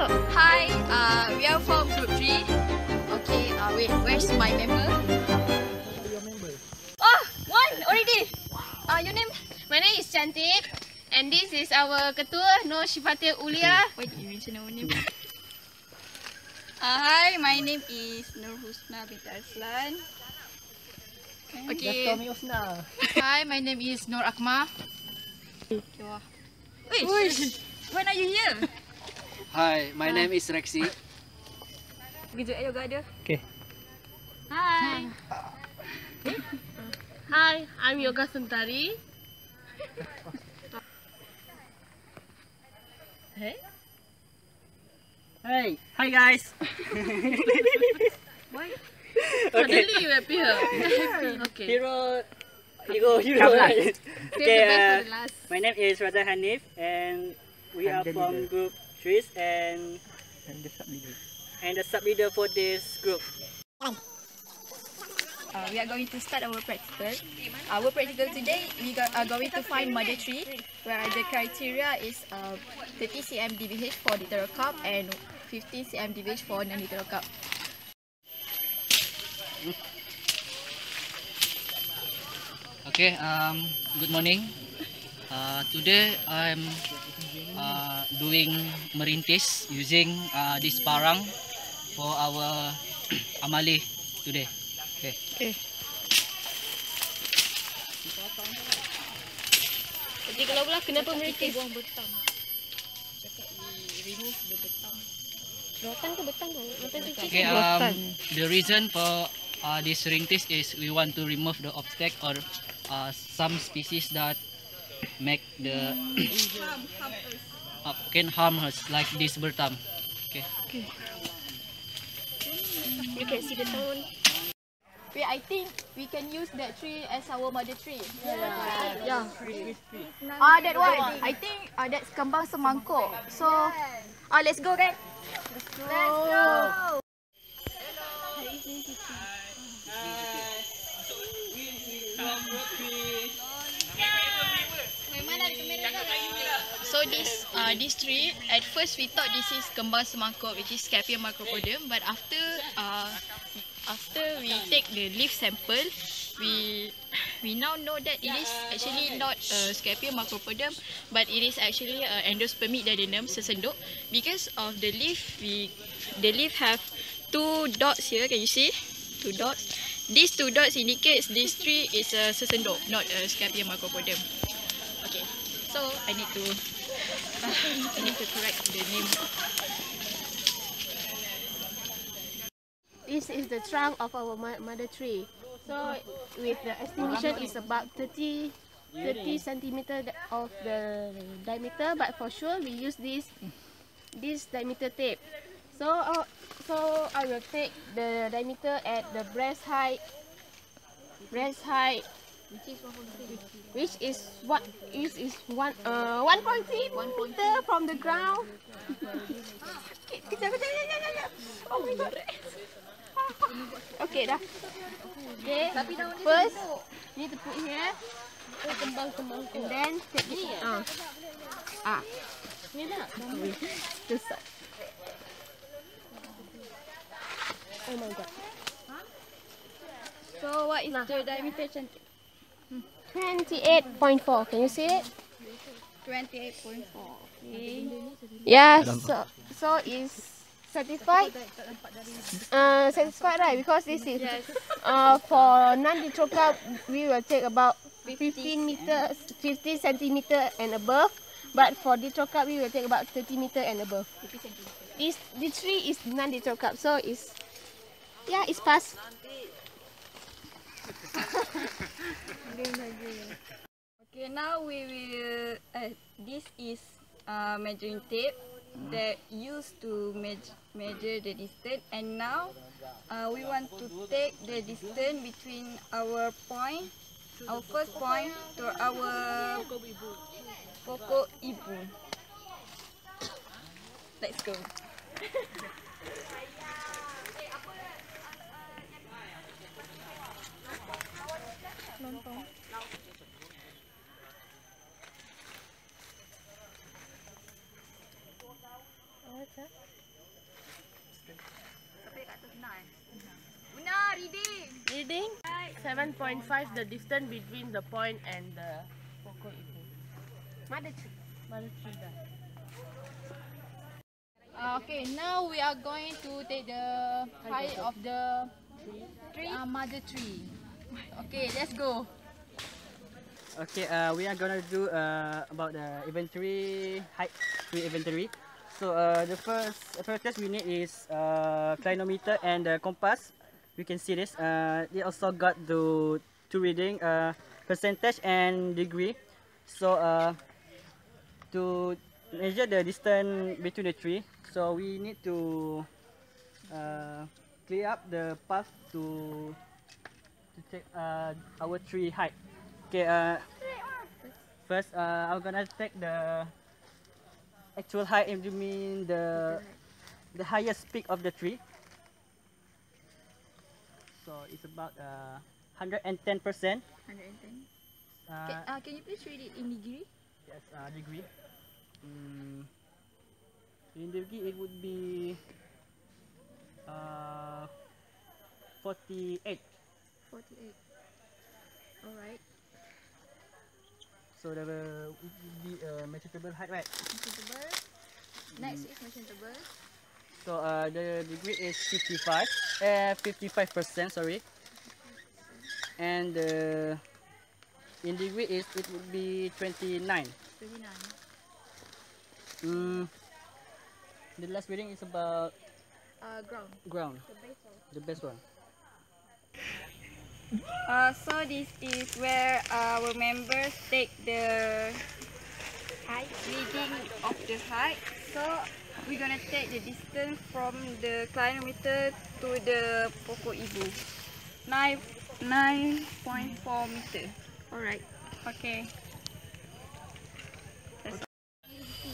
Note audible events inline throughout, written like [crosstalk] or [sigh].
Hi, uh, we are from Group 3. Okay, uh, wait, where's my member? Your member. Oh, one already. Uh, your name? My name is Cantik and this is our ketua Nur Syifatil Ulia. Why did you mention our name? Uh, hi, my name is Nur Husna bint Arslan. Just Okay. call me. Hi, my name is Nur Akmal. Wish. When are you here? Hi, my name is Rexy. Kejut ayo gak ada. Okay. Hi. Hi, I'm Yoga Sentari. Hey. Hey, hi guys. [laughs] Why? Okay. Suddenly you appear. [laughs] okay. Hero, hero, hero. Come right? Save Okay, uh, for the last. My name is Raza Hanif and we I'm are the from leader. group Tris and I'm the sub leader. and the sub leader for this group. Uh, we are going to start our practical. Our practical today, we go- are going to find mother tree, where the criteria is uh, 30 cm DBH for literal cup and 50 cm DBH for non-literal cup. Okay, um, good morning. Uh, today I'm uh, doing merintis using uh, this parang for our [clears throat] amali today. Okay. Jadi kalau pula kenapa meritis? Buang betang. Rotan ke betang tu? Rotan tu Okay, um, the reason for uh, this rintis is we want to remove the obstacle or uh, some species that make the [coughs] uh, can harm us like this bertam. Okay. You can see the town. Wait, I think we can use that tree as our mother tree. Yeah. Ah, that one. I think uh, that's kembang semangkuk. So, ah, let's go, guys. Let's go. Let's go. So this uh, this tree at first we thought this is kembang semangkuk which is Scapium micropodium but after uh, after we take the leaf sample we we now know that it is actually not a Scapium micropodium but it is actually a endospermidadenium sesenduk. Because of the leaf we the leaf have two dots here can you see? Two dots. These two dots indicates this tree is a sesenduk not a Scapium micropodium okay so I need to [laughs] I need to correct the name This is the trunk of our mother tree. So with the estimation is about 30 30 centimeter of the diameter, but for sure we use this this diameter tape. So uh, so I will take the diameter at the breast height, breast height, which is what is is one uh 1.3 meter from the ground. [laughs] Oh my god. [laughs] Okay dah. Okay. First, you need to put here. kembang-kembang And then take it. Ah. Ah. Ni nak. This side. Oh my god. So what is the diameter cantik? 28.4. Can you see it? 28.4. Okay. Yeah, so so is satisfied? Uh, satisfied right? Because this is uh for non-literal cup, we will take about 15 meters, 50 centimeter and above. But for cup, we will take about 30 meter and above. This this tree is non-literal cup, so it's yeah, it's fast. Okay, now we will. Uh, this is uh, measuring tape that used to measure measure the distance, and now uh, we want to take the distance between our point, our first point to our pokok ibu. Let's go. [laughs] Una, reading. Reading. Seven point five. The distance between the point and the focal point. Mana tree? Ah, okay, now we are going to take the height of the tree. Ah, uh, mother tree. Okay, let's go. Okay, uh, we are gonna do uh, about the inventory height tree inventory. So uh, the first first test we need is uh, clinometer and the compass. You can see this. Uh, they also got the two reading uh, percentage and degree. So uh, to measure the distance between the tree, so we need to uh, clear up the path to to check uh, our tree height. Okay, uh, first uh, I'm gonna take the actual height. If you mean the the highest peak of the tree. So it's about uh, 110 percent. 110. Uh, Can, uh, can you please read it in degree? yes, uh, degree. Mm, in degree, it would be uh, 48. 48. Alright. So the uh, be a measurable height, right? Machine Next is machine table. So uh, the degree is 55, uh, 55 percent. Sorry, and uh, in degree is it would be 29. 29. Mm, the last reading is about Uh, ground. ground, the best one. Uh, so this is where our members take the reading of the height. So we're gonna take the distance from the clinometer to the pokok ibu. Nine nine point four meter. Alright. Okay.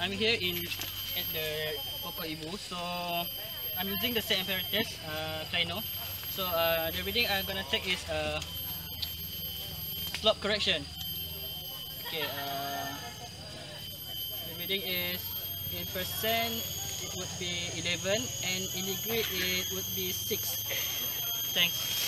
I'm here in at the Pokok Ibu, so I'm using the same apparatus, uh, Clino. So uh, the reading I'm gonna check is uh, slope correction. Okay, uh, the reading is in percent it would be 11 and in degree it would be 6. Thanks.